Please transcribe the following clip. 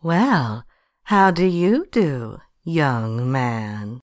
Well, how do you do, young man?